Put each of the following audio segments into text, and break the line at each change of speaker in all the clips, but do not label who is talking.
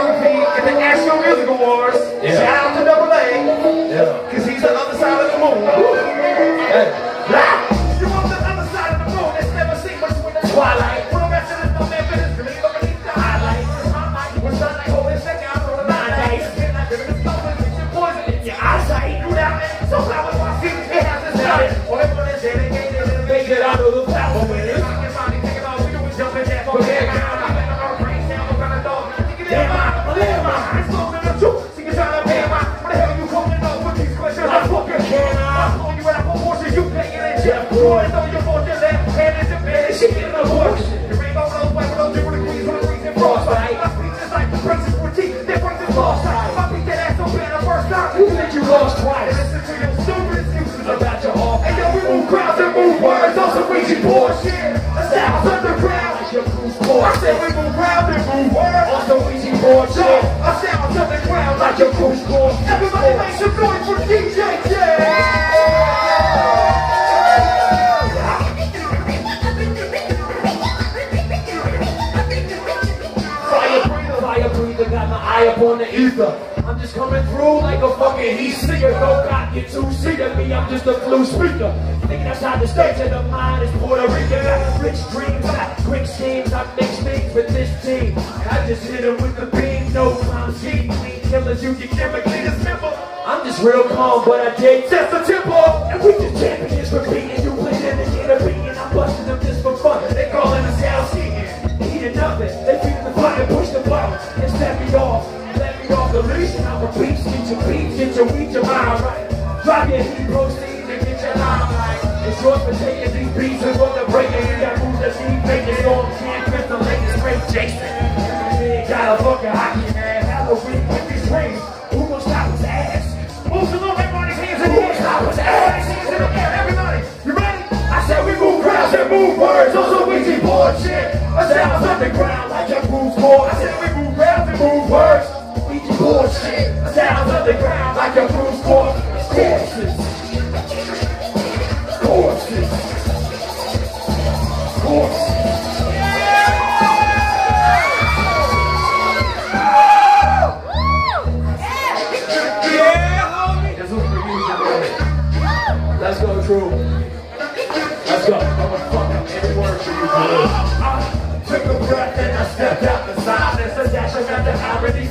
choreography in the National Music Awards.
Yeah.
Shout out to Double A,
Yeah.
because he's on the other side of the moon.
Hey.
You on the other side of the moon that's never seen much the twilight. When I'm messing with no man business, really look beneath the highlight. When sunlight holding second out Ouija bullshit. The sounds underground like your cruise board. I said we move crowds and move on some Ouija board shit. A sounds underground like your cruise board. Everybody make some noise for DJ Fire breather, fire breather, got my eye up on the ether. Just coming through like a fucking heat seeker. Don't got you two seater me, I'm just a flu speaker. Thinking outside the states and the mind is Puerto Rican. Got rich dreams, got quick schemes. I mix things with this team. I just hit him with the beam, no crime scheme. Clean killers, you can chemically dismember. I'm just real calm, but I take test the tempo. And we just champions repeating, you bleeding and get a. I'm busting them just for fun. They calling us down seeing. Eating nothing, they feeding the fire, push the button, and step me off. Me off the leash, I'm a beach, get your weed, your mind right. Drop your heat, proceed, and get your line right. It's yours for taking these beats and what the breaking. We got moves that need making, storm can't grip the latest straight Jason. Got a fucking hockey man, Halloween with these rings. Who gon' stop his ass? Moves along, everybody's hands in the air, stop his ass. Hands in the air, everybody, you ready? I said we move crowds and move words on some Ouija board shit. A sounds underground like your groove's core. I said we move crowds and move words. Ouija board shit. A sounds underground like homie. This was for you, Jermaine. Let's go, True. Let's go. Took a breath and I stepped out the silence. A dash of the irony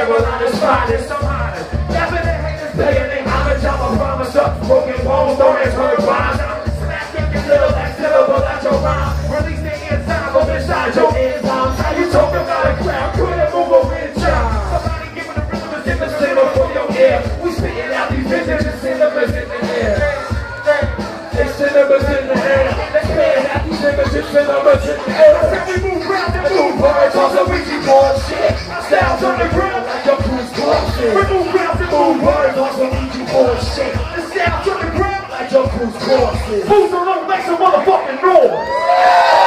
highways with Carolina's finest. I'm honest. Laughing at haters, paying their homage. I'm a promiser. Broken bones, don't ask her rhymes. I'm smacking your little that syllable out your rhyme. Release the enzyme from inside your enzymes. How you talk a crowd? Couldn't move over in time. Somebody giving the rhythm a different symbol for your ear. We spitting out these visions Who's the make some motherfucking noise?